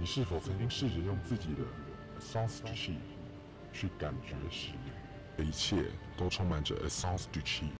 你是否曾经试着用自己的 sounds to see 去感觉时这一切，都充满着 sounds to see？